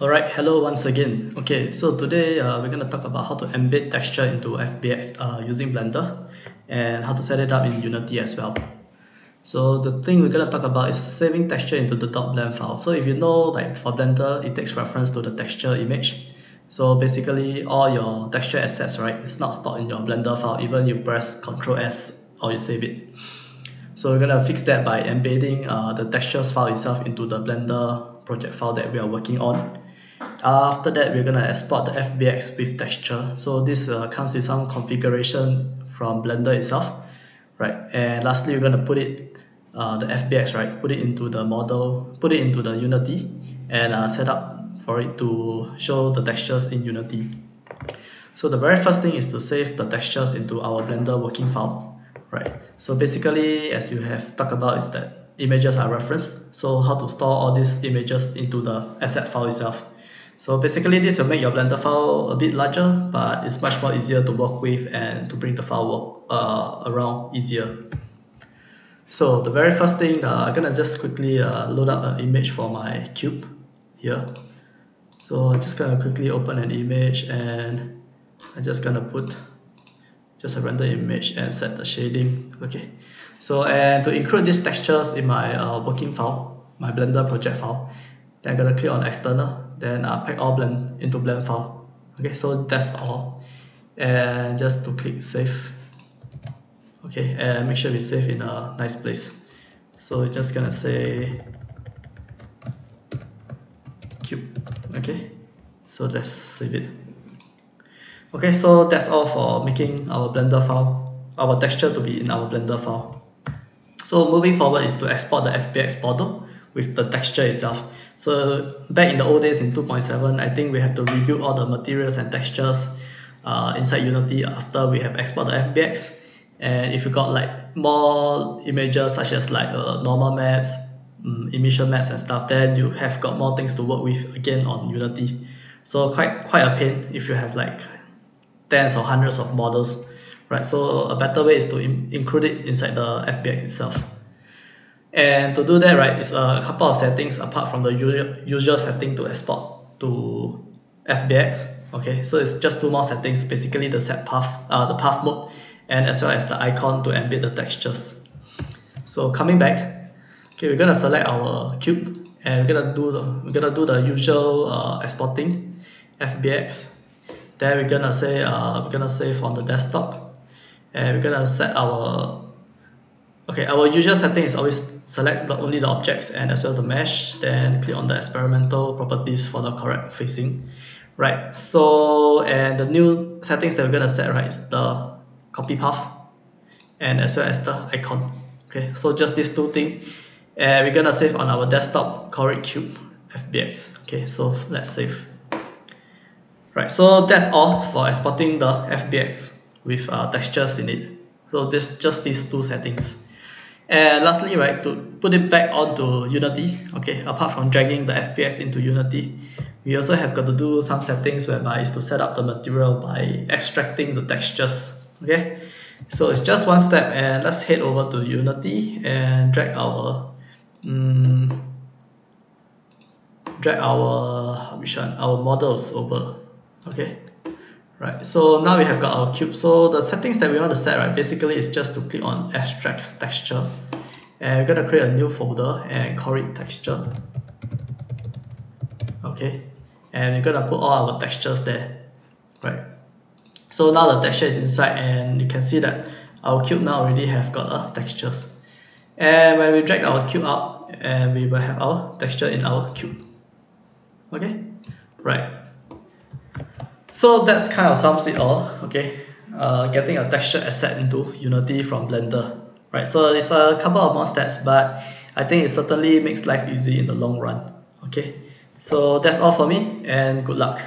Alright, hello once again. Okay, so today uh, we're going to talk about how to embed texture into FBX uh, using Blender and how to set it up in Unity as well. So the thing we're going to talk about is saving texture into the .blend file. So if you know like for Blender, it takes reference to the texture image. So basically all your texture assets, right, it's not stored in your Blender file even you press Ctrl S or you save it. So we're going to fix that by embedding uh, the textures file itself into the Blender project file that we are working on. After that, we're going to export the FBX with texture. So this uh, comes with some configuration from Blender itself, right? And lastly, we're going to put it, uh, the FBX, right? Put it into the model, put it into the Unity and uh, set up for it to show the textures in Unity. So the very first thing is to save the textures into our Blender working file, right? So basically, as you have talked about, is that images are referenced. So how to store all these images into the asset file itself. So basically this will make your Blender file a bit larger, but it's much more easier to work with and to bring the file work, uh, around easier. So the very first thing, uh, I'm gonna just quickly uh, load up an image for my cube here. So I'm just gonna quickly open an image and I'm just gonna put just a render image and set the shading. Okay. So and to include these textures in my uh, working file, my Blender project file, then I'm gonna click on external, then uh, pack all blend into blend file. Okay, so that's all. And just to click save. Okay, and make sure we save in a nice place. So we're just gonna say cube. Okay, so let's save it. Okay, so that's all for making our Blender file, our texture to be in our Blender file. So moving forward is to export the FBX model with the texture itself. So back in the old days in 2.7, I think we have to rebuild all the materials and textures uh, inside Unity after we have exported the FBX. And if you got like more images such as like uh, normal maps, um, emission maps and stuff, then you have got more things to work with again on Unity. So quite quite a pain if you have like tens or hundreds of models right? So a better way is to include it inside the FBX itself. And to do that, right, it's a couple of settings apart from the usual setting to export to FBX. Okay, so it's just two more settings, basically the set path, uh, the path mode, and as well as the icon to embed the textures. So coming back, okay, we're gonna select our cube and we're gonna do the we're gonna do the usual uh, exporting, FBX. Then we're gonna say uh, we're gonna save on the desktop and we're gonna set our okay our usual setting is always select the, only the objects and as well the mesh then click on the experimental properties for the correct facing. Right so and the new settings that we're gonna set right is the copy path and as well as the icon. Okay so just these two things and we're gonna save on our desktop Corel Cube FBX okay so let's save. Right so that's all for exporting the FBX with uh, textures in it. So this just these two settings. And lastly, right, to put it back onto Unity, okay, apart from dragging the FBX into Unity, we also have got to do some settings whereby is to set up the material by extracting the textures, okay? So it's just one step and let's head over to Unity and drag our, um, drag our, which one, our models over, okay? Right. So now we have got our cube. So the settings that we want to set right basically is just to click on extract texture. And we're going to create a new folder and call it texture. Okay. And we're going to put all our textures there. Right. So now the texture is inside and you can see that our cube now already have got a textures. And when we drag our cube out and we will have our texture in our cube. Okay? Right so that's kind of sums it all, okay? Uh, getting a texture asset into Unity from Blender, right? So it's a couple of more steps, but I think it certainly makes life easy in the long run, okay? So that's all for me and good luck.